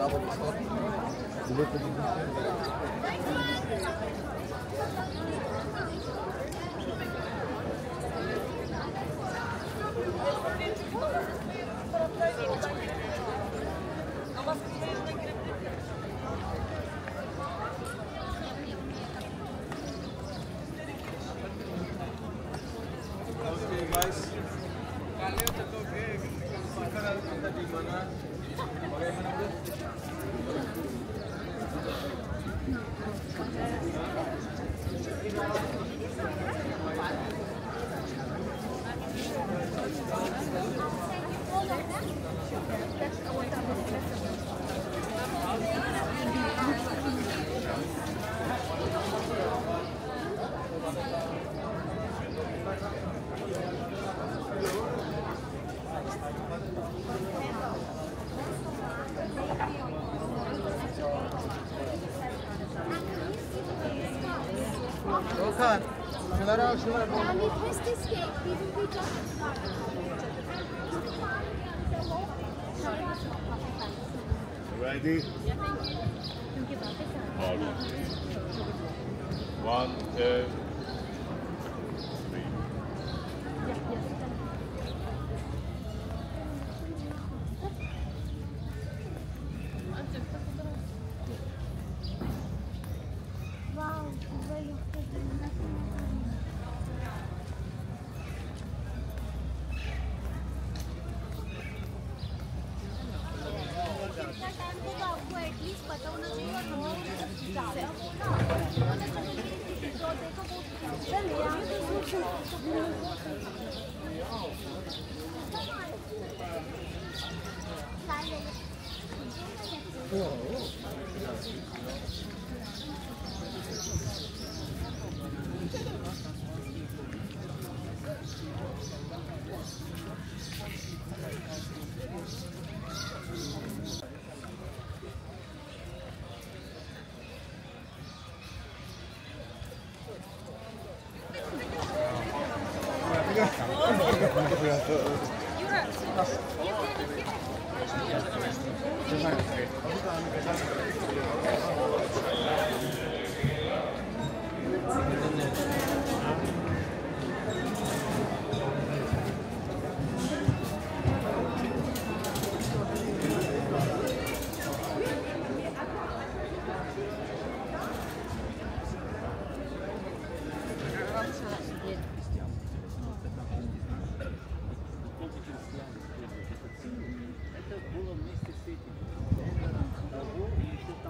들어보고 있어. 고맙습니다. Hakan. Şunları al şunları. Ready? Pardon. One, two, 우와.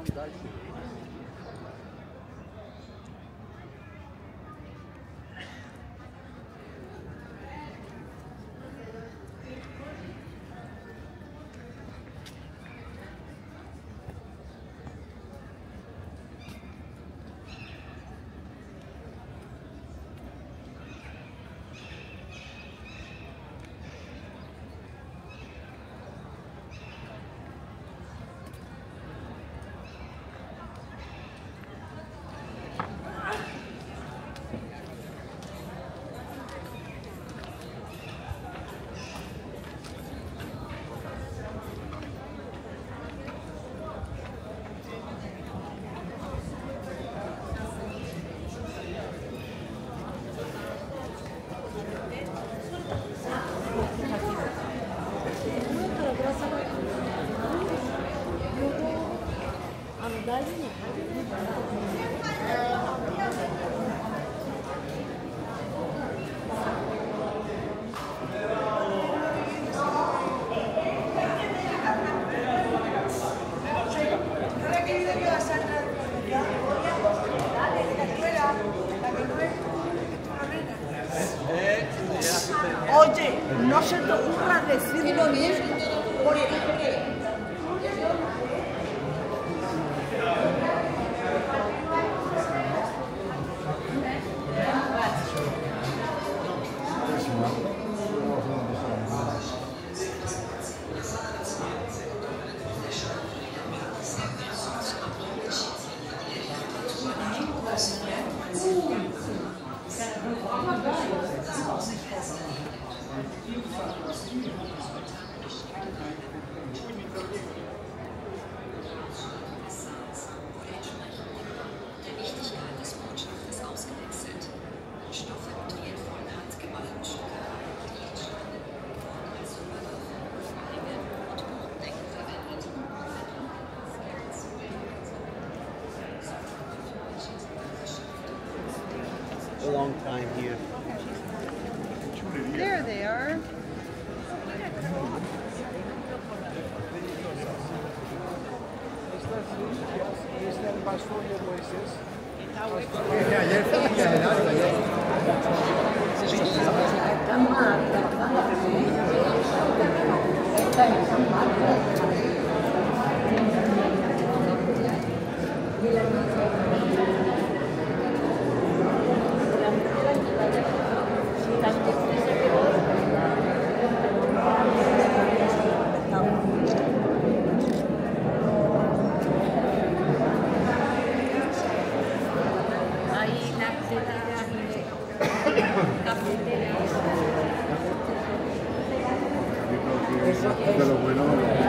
personalidade dele. de lo bueno. de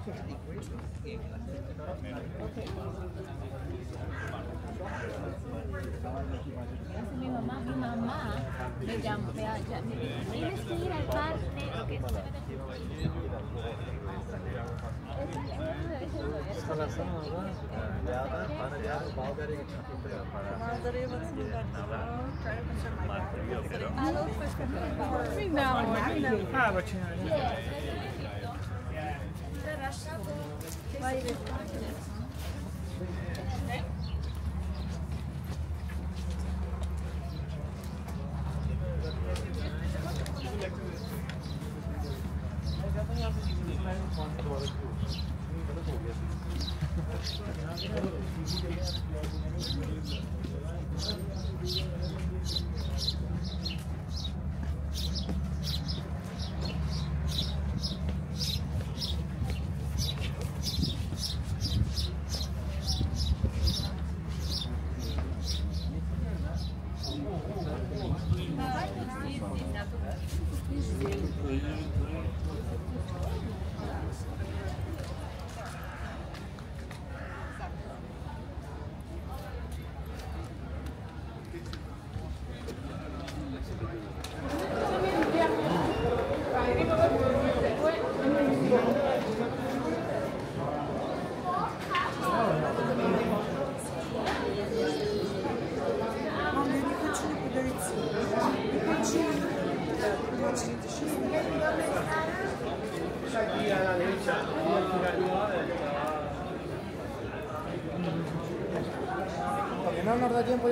mi mamá, mi mamá me llamó, me, me, tienes ir al parque, que no me Não, não. É, ah, Batinha. Why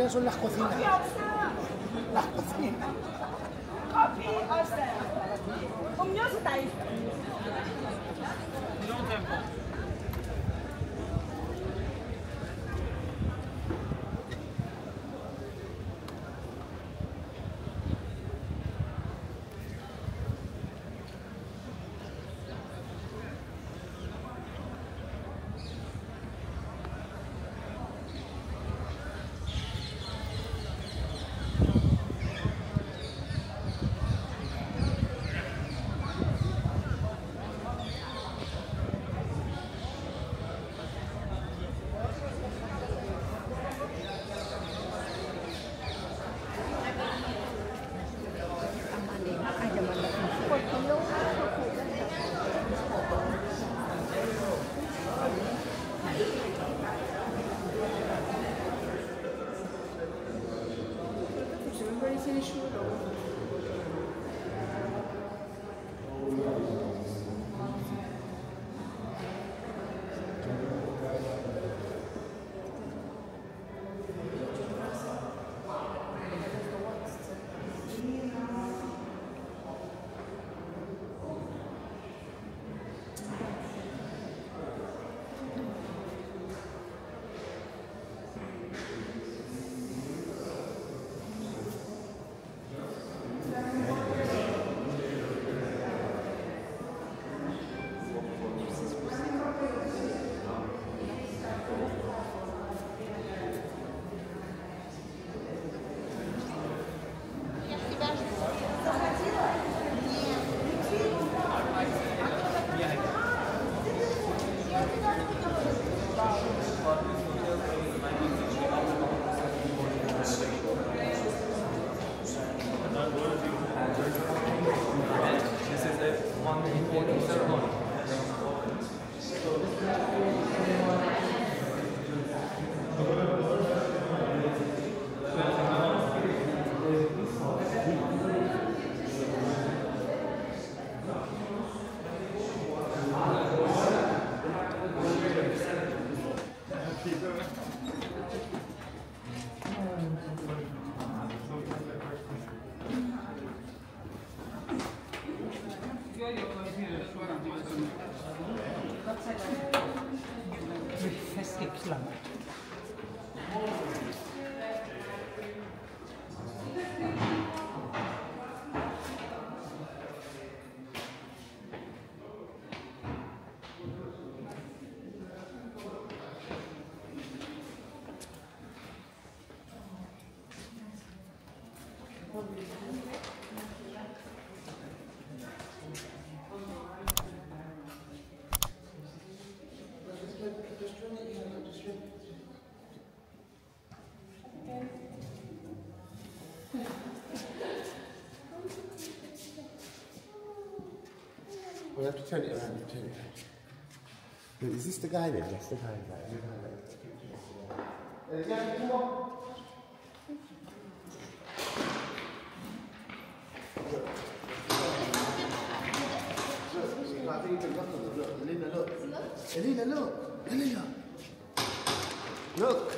son las cocinas. We have to turn it around. Turn it around. Is this the guy then? That's the guy. Look, Elena, look. Elena, look. Elena. Look. Look.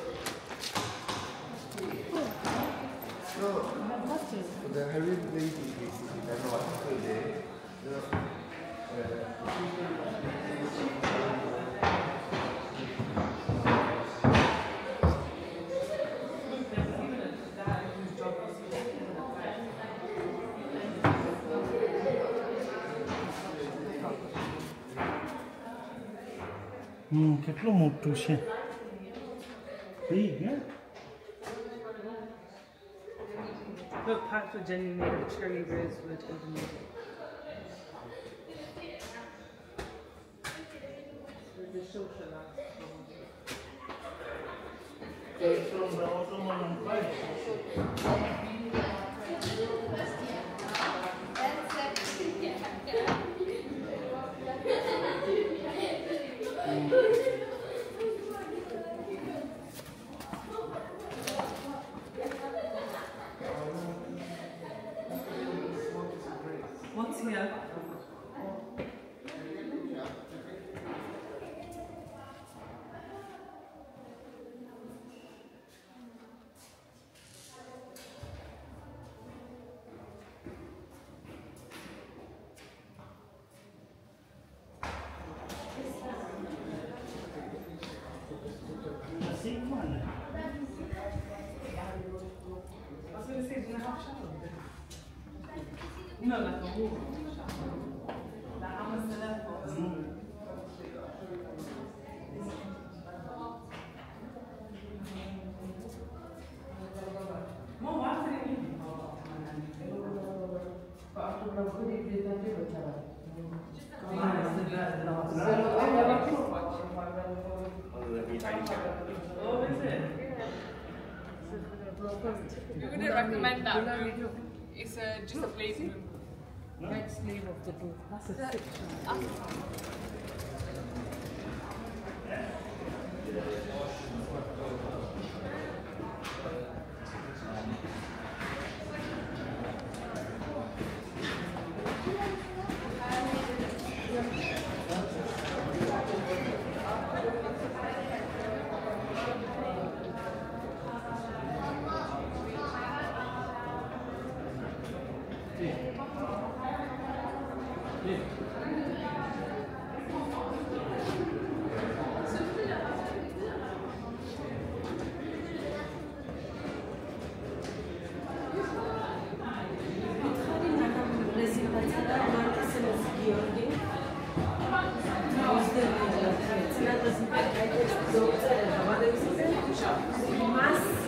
હમ કેટલું મોટું છે Big, yeah? Look, packed with genuine cherry rosewood underneath. The social What's We wouldn't recommend that. It's a, just a playroom. Right sleeve of the book. That's a one. mas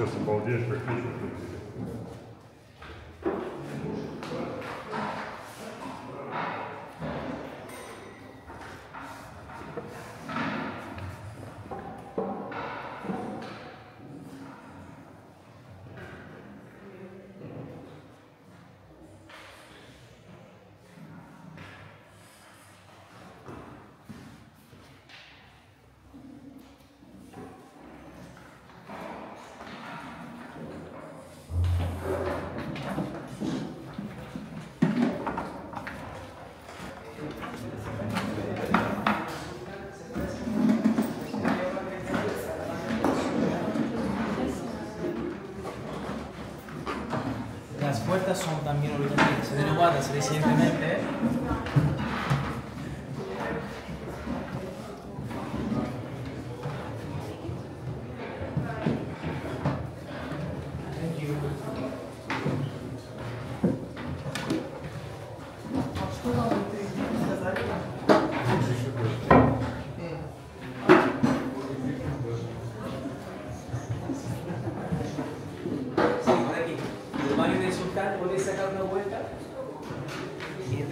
municipal district. puertas son también originales de Guadas, recientemente.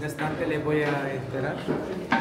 mientras tanto les voy a esperar.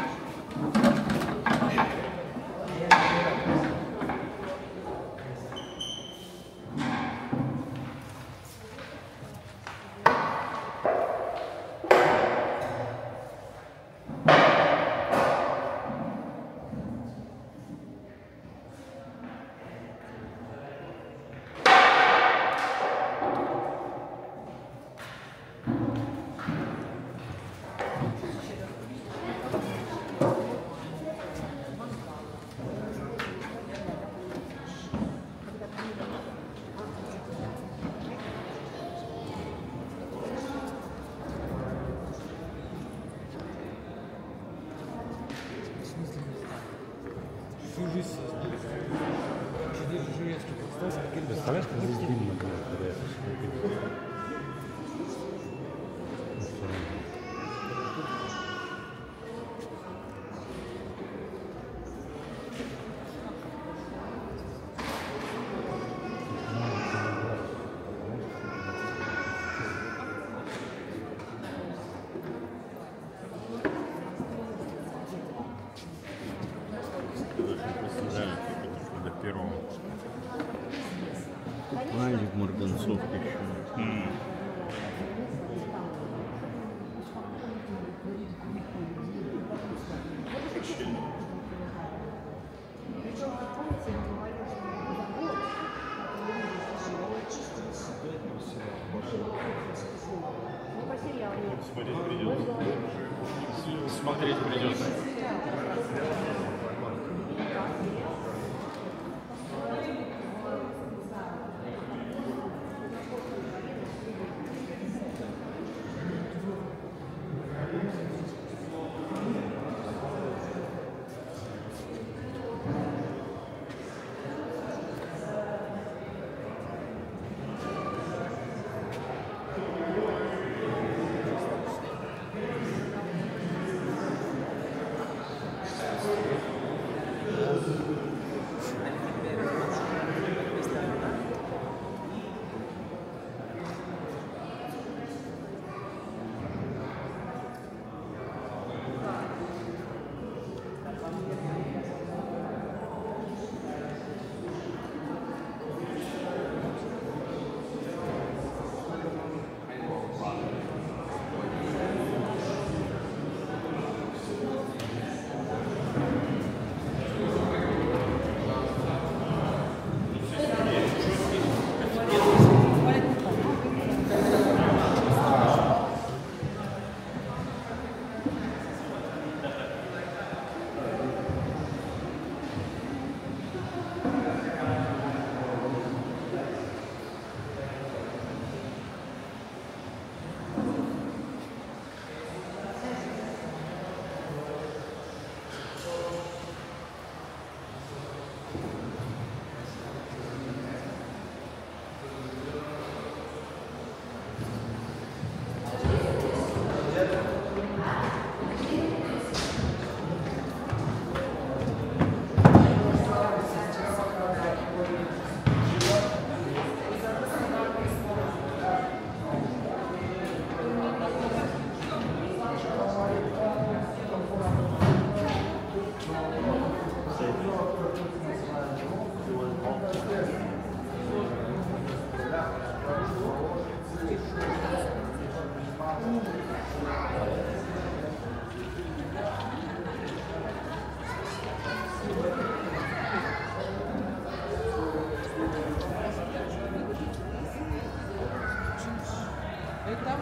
Auf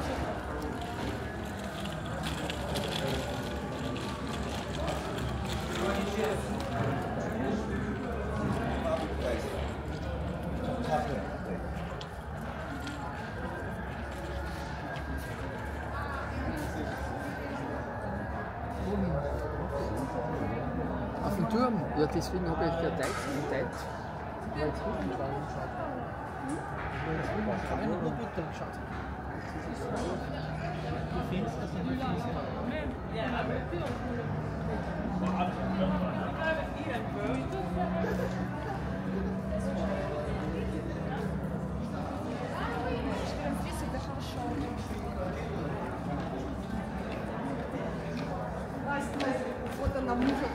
dem Turm? Ja, deswegen habe ich ja Zeit und Zeit. Ich habe jetzt rüber geschaut. Ich war jetzt rüber geschaut. Geschaut. Det finns det som det finns Вот она мужа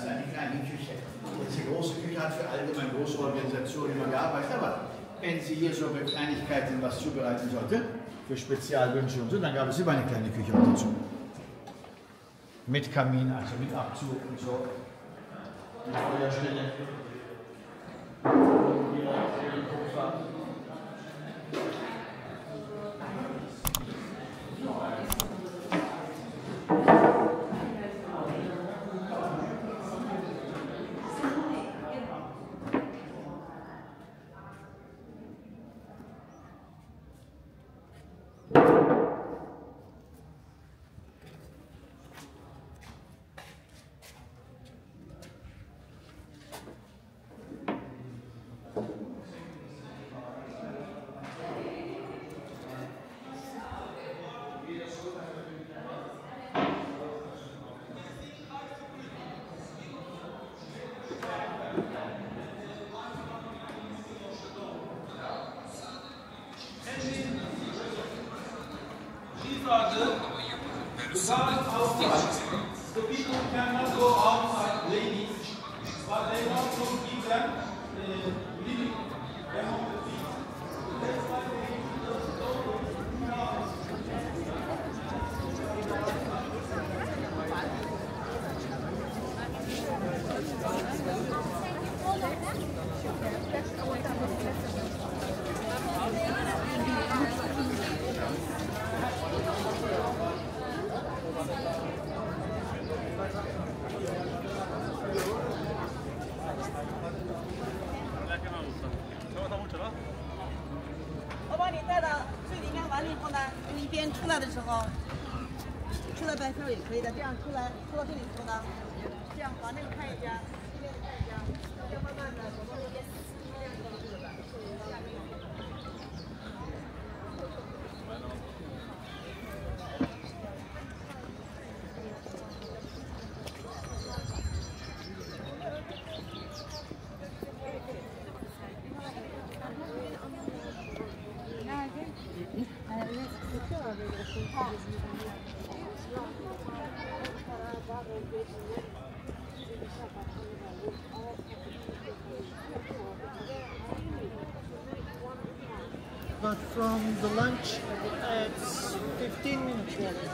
ist eine kleine Küche. Die große Küche hat für allgemein große Organisationen immer gearbeitet, aber wenn Sie hier so bei Kleinigkeiten was zubereiten sollten, für Spezialwünsche und so, dann gab es immer eine kleine Küche auch dazu. Mit Kamin, also mit Abzug und so. Mit Feuerstelle. Hier, Kupfer. 以的，这样出来出到这里头呢，这样往那个看一下，这边看一下，要慢慢的走到那边，这样就对了。But 15 minutes